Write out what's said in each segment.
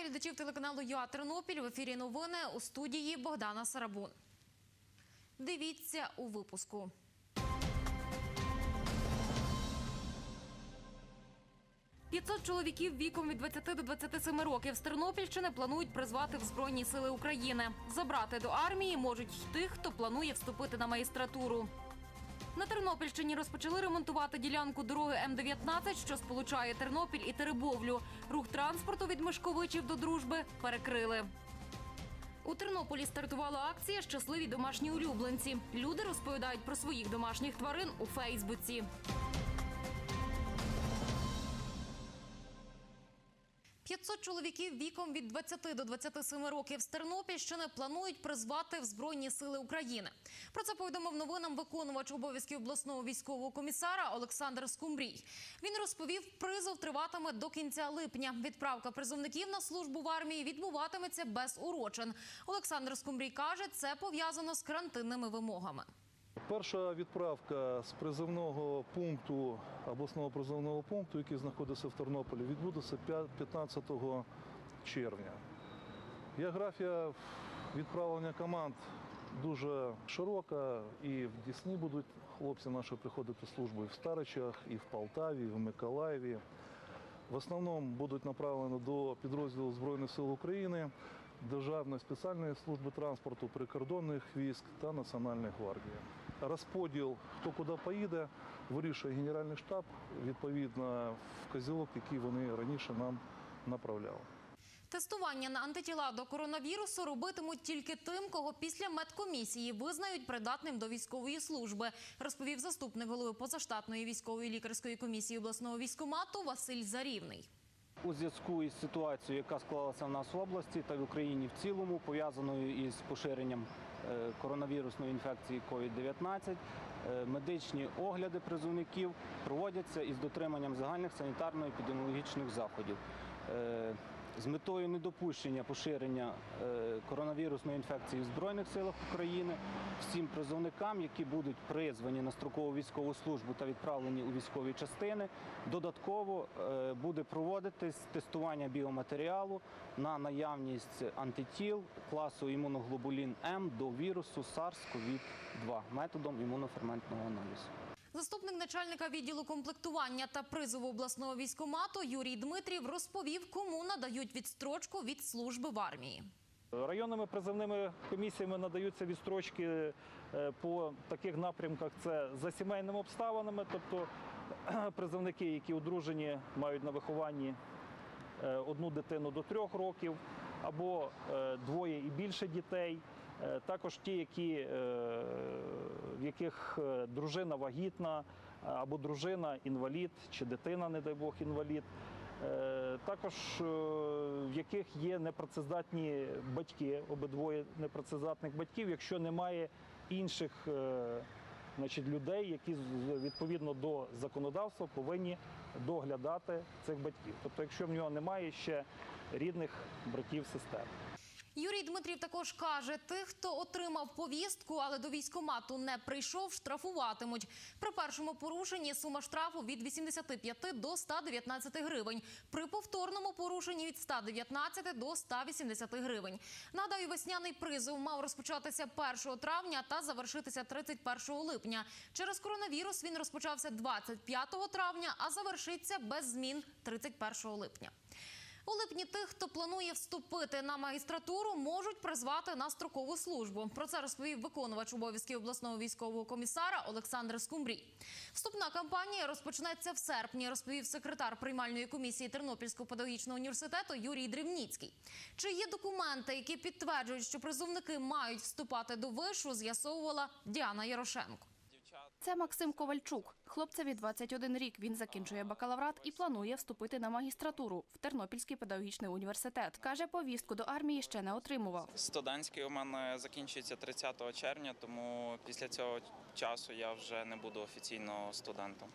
Вітаю глядачів телеканалу ЮА Тернопіль. В ефірі новини у студії Богдана Сарабун. Дивіться у випуску. «500 чоловіків віком від 20 до 27 років з Тернопільщини планують призвати в Збройні сили України. Забрати до армії можуть й тих, хто планує вступити на магістратуру. На Тернопільщині розпочали ремонтувати ділянку дороги М-19, що сполучає Тернопіль і Теребовлю. Рух транспорту від Мишковичів до Дружби перекрили. У Тернополі стартувала акція Щасливі домашні улюбленці. Люди розповідають про своїх домашніх тварин у Фейсбуці. «500 чоловіків віком від 20 до 27 років з Тернопільщини планують призвати в Збройні сили України. Про це повідомив новинам виконувач обов'язків обласного військового комісара Олександр Скумбрій. Він розповів, призов триватиме до кінця липня. Відправка призовників на службу в армії відбуватиметься без урочин. Олександр Скумбрій каже, це пов'язано з карантинними вимогами. Перша відправка з призовного пункту обласного призовного пункту, який знаходиться в Тернополі, відбудеться 15 червня. Географія відправлення команд дуже широка, і в Дісні будуть хлопці наші приходити службу і в Старичах, і в Полтаві, і в Миколаєві. В основному будуть направлені до підрозділу Збройних сил України, Державної спеціальної служби транспорту, прикордонних військ та Національної гвардії. Розподіл, хто куди поїде, вирішує Генеральний штаб відповідно вказівок, які вони раніше нам направляли. Тестування на антитіла до коронавірусу робитимуть тільки тим, кого після медкомісії визнають придатним до військової служби, розповів заступник голови позаштатної військової лікарської комісії обласного військомату Василь Зарівний. У зв'язку із ситуацією, яка склалася в нас в області та в Україні в цілому, пов'язаною із поширенням коронавірусної інфекції COVID-19, е, медичні огляди призовників проводяться із дотриманням загальних санітарно-епідеміологічних заходів. З метою недопущення поширення е, коронавірусної інфекції в Збройних силах України всім призовникам, які будуть призвані на строкову військову службу та відправлені у військові частини, додатково е, буде проводитись тестування біоматеріалу на наявність антитіл класу імуноглобулін М до вірусу SARS-CoV-2 методом імуноферментного аналізу. Заступник начальника відділу комплектування та призову обласного військомату Юрій Дмитрів розповів, кому надають відстрочку від служби в армії. Районними призовними комісіями надаються відстрочки е, по таких напрямках. Це за сімейними обставинами, тобто призовники, які одружені, мають на вихованні е, одну дитину до трьох років, або е, двоє і більше дітей. Е, Також ті, які, е, в яких е, дружина вагітна, або дружина інвалід, чи дитина, не дай Бог, інвалід. Також в яких є непрацездатні батьки, обидвоє непрацездатних батьків, якщо немає інших значить, людей, які відповідно до законодавства повинні доглядати цих батьків. Тобто, якщо в нього немає ще рідних братів, сестер. Юрій Дмитрів також каже, тих, хто отримав повістку, але до військомату не прийшов, штрафуватимуть. При першому порушенні сума штрафу від 85 до 119 гривень. При повторному порушенні від 119 до 180 гривень. Нагадаю, весняний призов мав розпочатися 1 травня та завершитися 31 липня. Через коронавірус він розпочався 25 травня, а завершиться без змін 31 липня. У липні тих, хто планує вступити на магістратуру, можуть призвати на строкову службу. Про це розповів виконувач обов'язків обласного військового комісара Олександр Скумбрій. Вступна кампанія розпочнеться в серпні, розповів секретар приймальної комісії Тернопільського педагогічного університету Юрій Древніцький. Чи є документи, які підтверджують, що призовники мають вступати до вишу, з'ясовувала Діана Ярошенко. Це Максим Ковальчук. Хлопцеві 21 рік. Він закінчує бакалаврат і планує вступити на магістратуру в Тернопільський педагогічний університет. Каже, повістку до армії ще не отримував. Студентський у мене закінчується 30 червня, тому після цього часу я вже не буду офіційно студентом.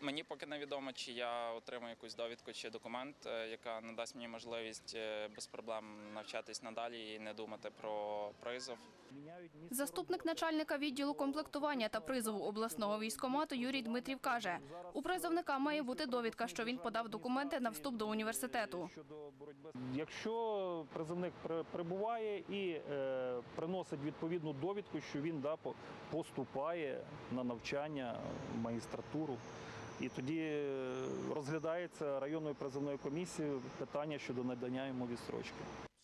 Мені поки невідомо, чи я отримаю якусь довідку чи документ, е, яка надасть мені можливість е, без проблем навчатись надалі і не думати про призов. Міняють Заступник начальника відділу комплектування та призову обласного військкомату Юрій Дмитрів каже, у призовника має бути довідка, що він подав документи на вступ до університету. щодо боротьби. Якщо призовник при- прибуває і е, приносить відповідну довідку, що він да, по- поступає на навчання в магістратуру. І тоді е, розглядається районною призовною комісією питання щодо надання йому відстрочки.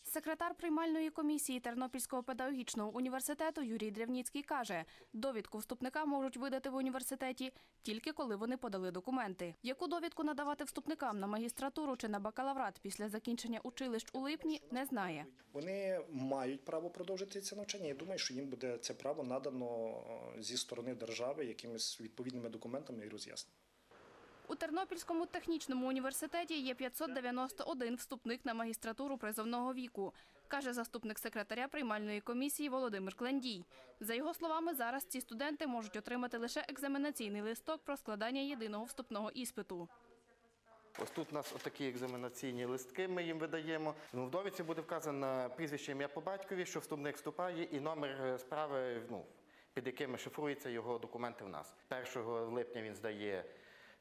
Секретар приймальної комісії Тернопільського педагогічного університету Юрій Древніцький каже, довідку вступника можуть видати в університеті тільки коли вони подали документи. Яку довідку надавати вступникам на магістратуру чи на бакалаврат після закінчення училищ у липні, не знає. Вони мають право продовжити це навчання. Я думаю, що їм буде це право надано е, зі сторони держави якимись відповідними документами і роз'ясненнями. У Тернопільському технічному університеті є 591 вступник на магістратуру призовного віку, каже заступник секретаря приймальної комісії Володимир Клендій. За його словами, зараз ці студенти можуть отримати лише екзаменаційний листок про складання єдиного вступного іспиту. Ось тут у нас отакі екзаменаційні листки ми їм видаємо. Ну, в довідці буде вказано прізвище ім'я по батькові, що вступник вступає, і номер е, справи, ну, під якими шифруються його документи в нас. 1 липня він здає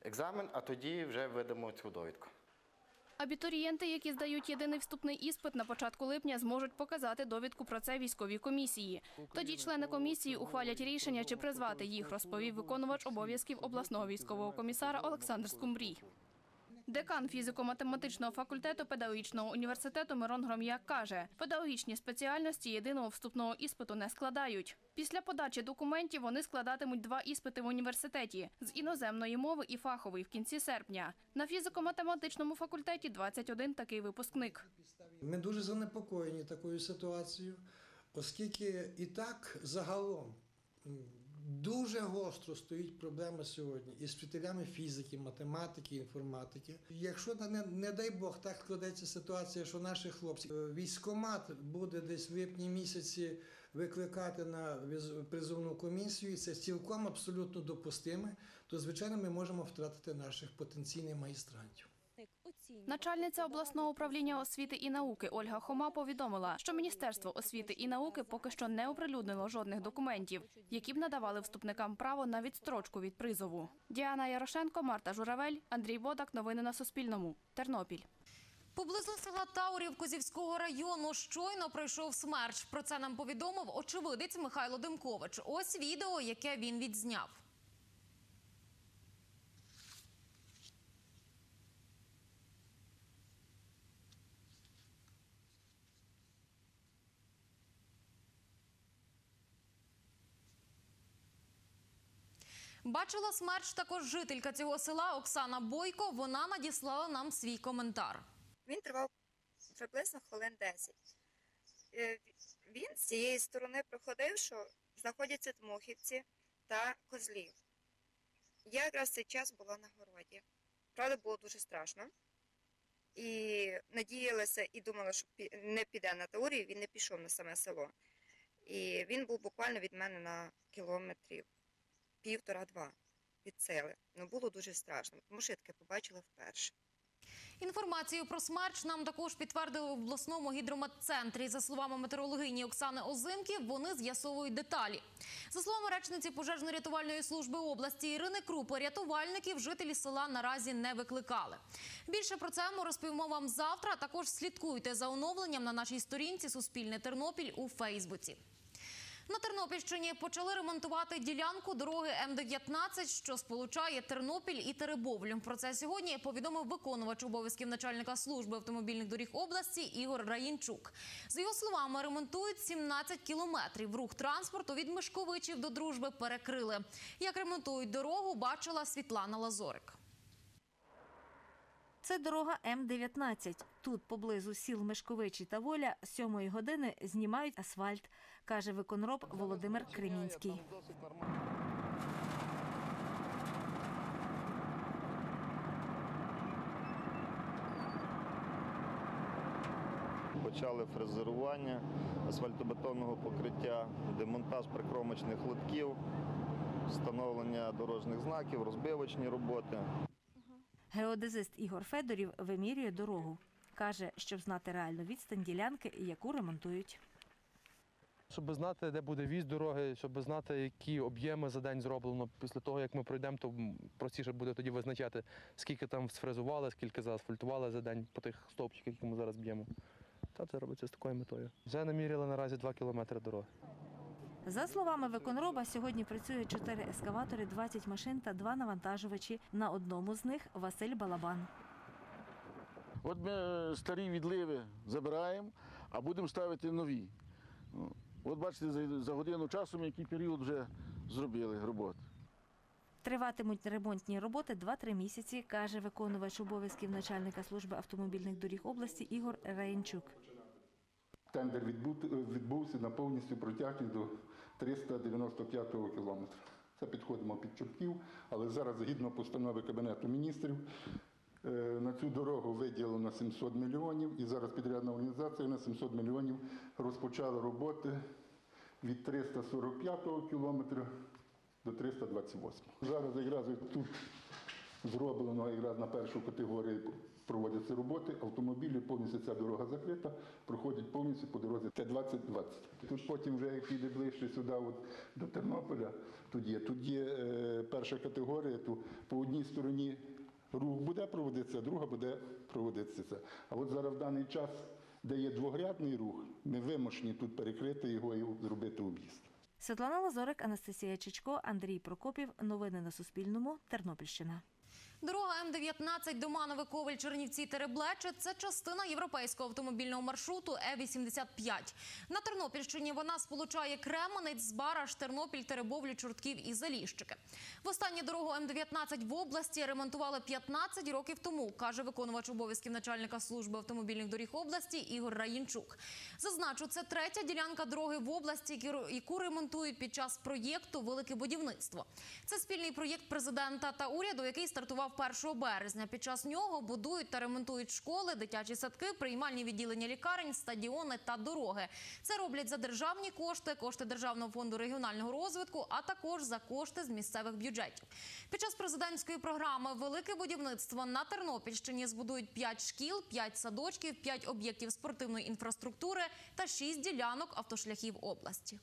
екзамен, а тоді вже видамо цю довідку. Абітурієнти, які здають єдиний вступний іспит на початку липня, зможуть показати довідку про це військовій комісії. Тоді члени комісії ухвалять рішення, чи призвати їх, розповів виконувач обов'язків обласного військового комісара Олександр Скумбрій. Декан фізико-математичного факультету педагогічного університету Мирон Гром'як каже, педагогічні спеціальності єдиного вступного іспиту не складають. Після подачі документів вони складатимуть два іспити в університеті з іноземної мови і фаховий в кінці серпня. На фізико-математичному факультеті 21 такий випускник. Ми дуже занепокоєні такою ситуацією, оскільки і так загалом дуже гостро стоїть проблема сьогодні із вчителями фізики, математики, інформатики. Якщо не, не дай Бог так складеться ситуація, що наші хлопці е, військомат буде десь в липні місяці викликати на призовну комісію, і це цілком абсолютно допустиме, то звичайно ми можемо втратити наших потенційних магістрантів. Начальниця обласного управління освіти і науки Ольга Хома повідомила, що Міністерство освіти і науки поки що не оприлюднило жодних документів, які б надавали вступникам право на відстрочку від призову. Діана Ярошенко, Марта Журавель, Андрій Бодак. Новини на Суспільному. Тернопіль. Поблизу села Таурів Козівського району щойно пройшов смерч. Про це нам повідомив очевидець Михайло Демкович. Ось відео, яке він відзняв. Бачила смерч також жителька цього села Оксана Бойко. Вона надіслала нам свій коментар. Він тривав приблизно хвилин 10. Е, Він з цієї сторони проходив, що знаходяться Дмухівці та Козлів. Я якраз цей час була на городі. Правда, було дуже страшно. І надіялася і думала, що не піде на теорію, він не пішов на саме село. І він був буквально від мене на кілометрів півтора-два від сели. Ну було дуже страшно, тому що я таке побачила вперше. Інформацію про смерч нам також підтвердили в обласному гідрометцентрі. За словами метеорологині Оксани Озимки, вони з'ясовують деталі. За словами речниці пожежно-рятувальної служби області Ірини Крупи, рятувальників жителі села наразі не викликали. Більше про це ми розповімо вам завтра. Також слідкуйте за оновленням на нашій сторінці Суспільне Тернопіль у Фейсбуці. На Тернопільщині почали ремонтувати ділянку дороги М-19, що сполучає Тернопіль і Теребовлю. Про це сьогодні повідомив виконувач обов'язків начальника служби автомобільних доріг області Ігор Раїнчук. За його словами, ремонтують 17 кілометрів. Рух транспорту від Мишковичів до Дружби перекрили. Як ремонтують дорогу, бачила Світлана Лазорик. Це дорога М-19. Тут, поблизу сіл Мешковичі та Воля, з 7 години знімають асфальт, каже виконроб Володимир Кремінський. Почали фрезерування асфальтобетонного покриття, демонтаж прикромочних литків, встановлення дорожніх знаків, розбивочні роботи. Геодезист Ігор Федорів вимірює дорогу. Каже, щоб знати реальну відстань ділянки, яку ремонтують. Щоб знати, де буде віз дороги, щоб знати, які об'єми за день зроблено. Після того, як ми пройдемо, то простіше буде тоді визначати, скільки там сфрезували, скільки заасфальтували за день по тих стовпчиках, які ми зараз б'ємо. Та це робиться з такою метою. Вже наміряли наразі 2 кілометри дороги. За словами виконроба, сьогодні працює чотири ескаватори, 20 машин та два навантажувачі. На одному з них Василь Балабан. От ми старі відливи забираємо, а будемо ставити нові. От бачите, за, за годину часу ми який період вже зробили роботи. Триватимуть ремонтні роботи 2-3 місяці, каже виконувач обов'язків начальника служби автомобільних доріг області Ігор Раєнчук. Тендер відбувся на повністю протяжні до 395 кілометра. Це підходимо під Чортків, але зараз, згідно постанови Кабінету міністрів, на цю дорогу виділено 700 мільйонів, і зараз підрядна організація на 700 мільйонів розпочала роботи від 345-го кілометра до 328. Зараз якраз тут зроблено якраз на першу категорію проводяться роботи. Автомобілі повністю ця дорога закрита, проходять повністю по дорозі Т-20-20. Тут потім вже як піде ближче сюди, от, до Тернополя, тут є. Тут є е, перша категорія, то по одній стороні рух буде проводитися, друга буде проводитися. А от зараз в даний час, де є двогрядний рух, ми вимушені тут перекрити його і зробити об'їзд. Світлана Лазорик, Анастасія Чичко, Андрій Прокопів. Новини на Суспільному. Тернопільщина. Дорога М-19 Доманове Ковель Чернівці Тереблече – це частина європейського автомобільного маршруту Е-85. На Тернопільщині вона сполучає Кременець, Збараж, Тернопіль, Теребовлю, Чортків і Заліщики. Востаннє дорогу М-19 в області ремонтували 15 років тому, каже виконувач обов'язків начальника служби автомобільних доріг області Ігор Раїнчук. Зазначу, це третя ділянка дороги в області, яку- ремонтують під час проєкту Велике будівництво. Це спільний проєкт президента та уряду, який стартував 1 березня. Під час нього будують та ремонтують школи, дитячі садки, приймальні відділення лікарень, стадіони та дороги. Це роблять за державні кошти, кошти Державного фонду регіонального розвитку, а також за кошти з місцевих бюджетів. Під час президентської програми Велике будівництво на Тернопільщині збудують 5 шкіл, 5 садочків, 5 об'єктів спортивної інфраструктури та 6 ділянок автошляхів області.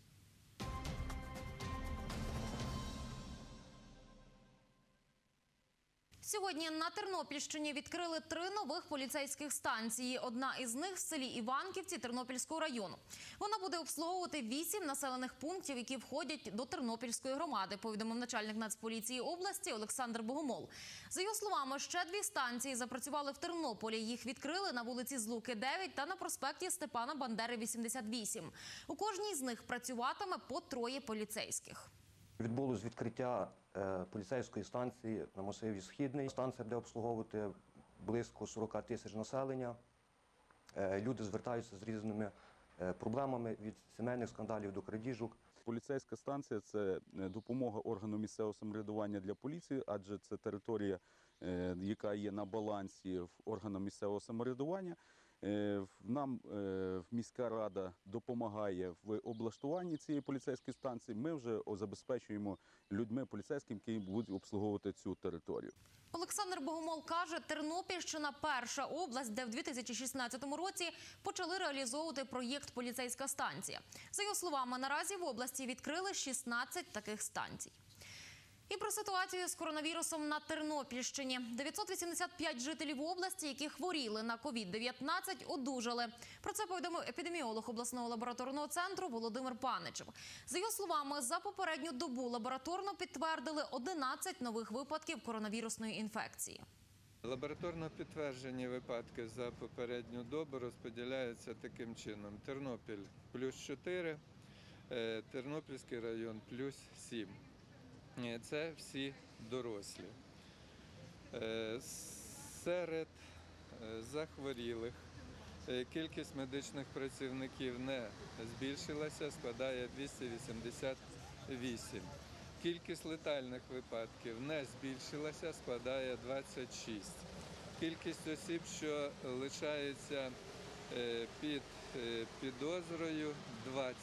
Сьогодні на Тернопільщині відкрили три нових поліцейських станції. Одна із них в селі Іванківці Тернопільського району. Вона буде обслуговувати вісім населених пунктів, які входять до Тернопільської громади. Повідомив начальник Нацполіції області Олександр Богомол. За його словами, ще дві станції запрацювали в Тернополі. Їх відкрили на вулиці Злуки 9 та на проспекті Степана Бандери 88. У кожній з них працюватиме по троє поліцейських. Відбулось відкриття е, поліцейської станції на масиві Східний. Станція буде обслуговувати близько 40 тисяч населення. Е, Люди звертаються з різними е, проблемами від сімейних скандалів до крадіжок. Поліцейська станція це допомога органу місцевого самоврядування для поліції, адже це територія, яка є на балансі в органу місцевого самоврядування. Е, Нам е, міська рада допомагає в облаштуванні цієї поліцейської станції. Ми вже забезпечуємо людьми поліцейським, які будуть обслуговувати цю територію. Олександр Богомол каже, Тернопільщина перша область, де в 2016 році почали реалізовувати проєкт Поліцейська станція. За його словами, наразі в області відкрили 16 таких станцій. І про ситуацію з коронавірусом на Тернопільщині. 985 жителів області, які хворіли на COVID-19, одужали. Про це повідомив епідеміолог обласного лабораторного центру Володимир Паничев. За його словами, за попередню добу лабораторно підтвердили 11 нових випадків коронавірусної інфекції. Лабораторно підтверджені випадки за попередню добу розподіляються таким чином: Тернопіль плюс 4, е, Тернопільський район плюс 7. Це всі дорослі. Е, Серед е, захворілих е, кількість медичних працівників не збільшилася, складає 288. Кількість летальних випадків не збільшилася, складає 26. Кількість осіб, що лишаються під підозрою 20.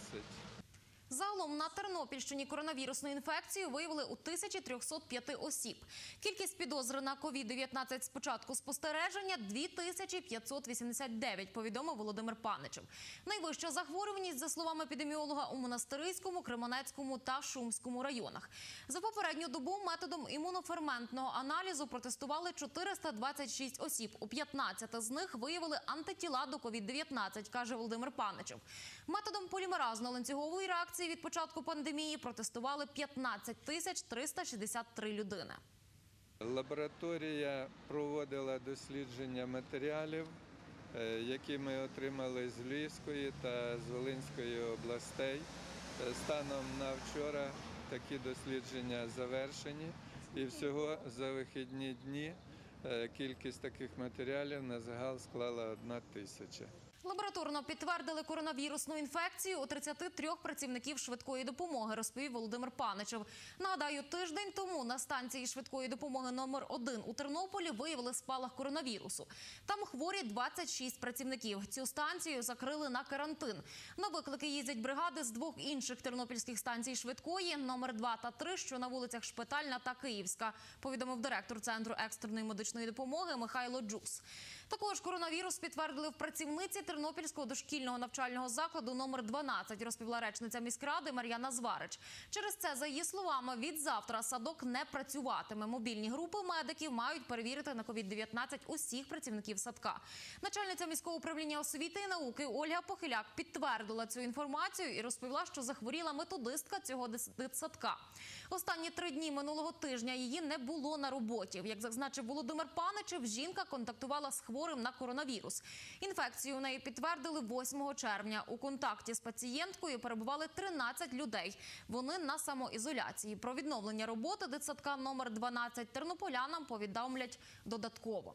Загалом на Тернопільщині коронавірусну інфекцію виявили у 1305 осіб. Кількість підозри на COVID-19 з початку спостереження 2589, повідомив Володимир Паничев. Найвища захворюваність, за словами епідеміолога, у Монастирському, Кременецькому та Шумському районах. За попередню добу методом імуноферментного аналізу протестували 426 осіб. У 15 з них виявили антитіла до COVID-19, каже Володимир Паничев. Методом полімеразно-ланцюгової реакції від початку пандемії протестували 15 тисяч 363 людини. Лабораторія проводила дослідження матеріалів, е, які ми отримали з Львівської та з Волинської областей. Е, Станом на вчора такі дослідження завершені, і всього за вихідні дні е, кількість таких матеріалів на загал склала одна тисяча. Лабораторно підтвердили коронавірусну інфекцію у 33 працівників швидкої допомоги, розповів Володимир Паничев. Нагадаю, тиждень тому на станції швидкої допомоги номер 1 у Тернополі виявили спалах коронавірусу. Там хворі 26 працівників. Цю станцію закрили на карантин. На виклики їздять бригади з двох інших тернопільських станцій швидкої номер 2 та 3, що на вулицях Шпитальна та Київська, повідомив директор центру екстреної медичної допомоги Михайло Джус. Також коронавірус підтвердили в працівниці Тернопільського дошкільного навчального закладу номер 12, розповіла речниця міськради Мар'яна Зварич. Через це, за її словами, від завтра садок не працюватиме. Мобільні групи медиків мають перевірити на COVID-19 усіх працівників садка. Начальниця міського управління освіти і науки Ольга Похиляк підтвердила цю інформацію і розповіла, що захворіла методистка цього дитсадка. Останні три дні минулого тижня її не було на роботі. Як зазначив Володимир Паничев, жінка контактувала з хворим на коронавірус. Інфекцію у неї підтвердили 8 червня. У контакті з пацієнткою перебували 13 людей. Вони на самоізоляції. Про відновлення роботи дитсадка номер 12 тернополянам повідомлять додатково.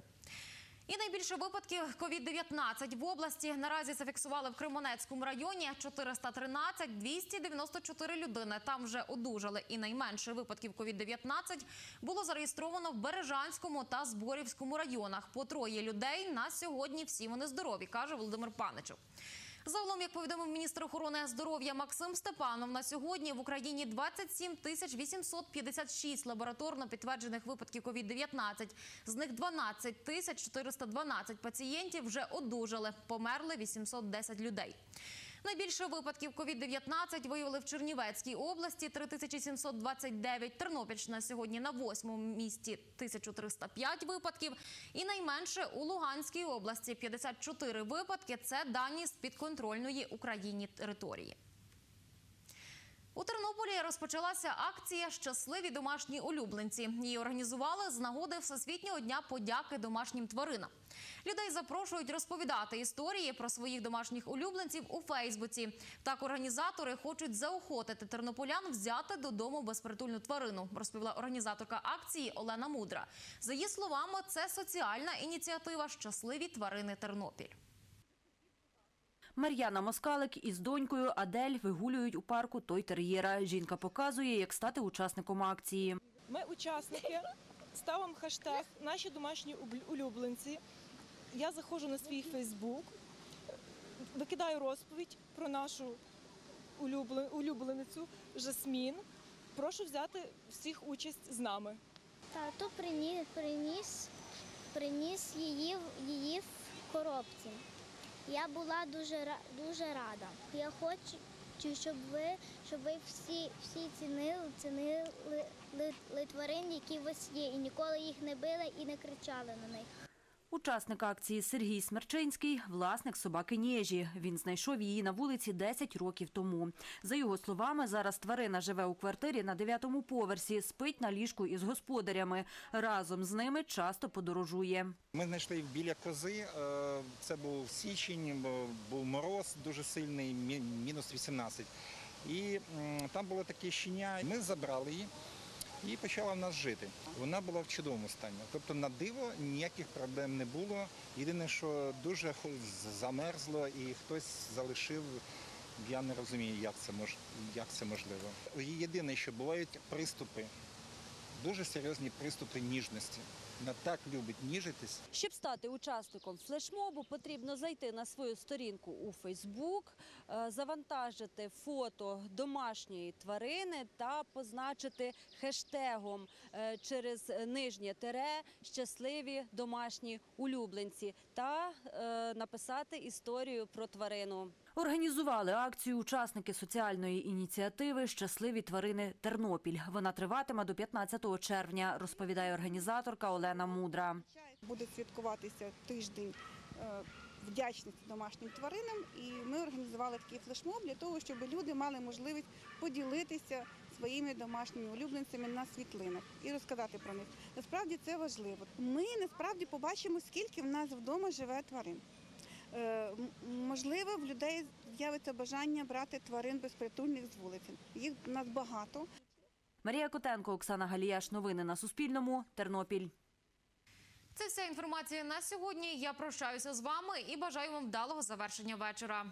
І найбільше випадків COVID-19 в області наразі зафіксували в Кримонецькому районі 413, 294 людини. Там вже одужали. І найменше випадків COVID-19 було зареєстровано в Бережанському та Зборівському районах. По троє людей на сьогодні всі вони здорові, каже Володимир Паничев. Загалом, як повідомив міністр охорони здоров'я Максим Степанов, на сьогодні в Україні 27 тисяч 856 лабораторно підтверджених випадків COVID-19. З них 12 тисяч 412 пацієнтів вже одужали. Померли 810 людей. Найбільше випадків COVID-19 виявили в Чернівецькій області 3729, Тернопільщина сьогодні на восьмому місці 1305 випадків і найменше у Луганській області 54 випадки. Це дані з підконтрольної Україні території. У Тернополі розпочалася акція Щасливі домашні улюбленці. Її організували з нагоди Всесвітнього дня подяки домашнім тваринам. Людей запрошують розповідати історії про своїх домашніх улюбленців у Фейсбуці. Так організатори хочуть заохотити тернополян взяти додому безпритульну тварину, розповіла організаторка акції Олена Мудра. За її словами, це соціальна ініціатива Щасливі тварини Тернопіль. Мар'яна Москалик із донькою Адель вигулюють у парку той тер'єра. Жінка показує, як стати учасником акції. Ми учасники ставимо хештег Наші домашні улюбленці. Я заходжу на свій Фейсбук, викидаю розповідь про нашу улюбленицю Жасмін. Прошу взяти всіх участь з нами. Тато приніс, приніс, приніс її, її в коробці. Я була дуже, дуже рада. Я хочу, щоб ви, щоб ви всі, всі цінили, цінили ли, ли тварин, які у вас є, і ніколи їх не били і не кричали на них. Учасник акції Сергій Смерчинський – власник собаки Нєжі. Він знайшов її на вулиці 10 років тому. За його словами, зараз тварина живе у квартирі на 9-му поверсі, спить на ліжку із господарями. Разом з ними часто подорожує. Ми знайшли біля кози. е, Це був січень, був мороз дуже сильний, мінус 18. І там було таке щеня. Ми забрали її і почала в нас жити. Вона була в чудовому стані. Тобто на диво ніяких проблем не було. Єдине, що дуже замерзло і хтось залишив. Я не розумію, як це мож, як це можливо. Єдине, що бувають приступи, дуже серйозні приступи ніжності. вона так любить ніжитись. Щоб стати учасником флешмобу, потрібно зайти на свою сторінку у Фейсбук, е, завантажити фото домашньої тварини та позначити хештегом е, через нижнє тере щасливі домашні улюбленці та е, написати історію про тварину. Організували акцію учасники соціальної ініціативи Щасливі тварини Тернопіль. Вона триватиме до 15 червня, розповідає організаторка Олена Мудра. буде святкуватися тиждень е, вдячності домашнім тваринам, і ми організували такий флешмоб для того, щоб люди мали можливість поділитися своїми домашніми улюбленцями на світлинах і розказати про них. Насправді це важливо. Ми насправді побачимо, скільки в нас вдома живе тварин. Е, Можливо, в людей з'явиться бажання брати тварин безпритульних з вулиці. Їх у нас багато. Марія Котенко, Оксана Галіяш. Новини на Суспільному. Тернопіль. Це вся інформація на сьогодні. Я прощаюся з вами і бажаю вам вдалого завершення вечора.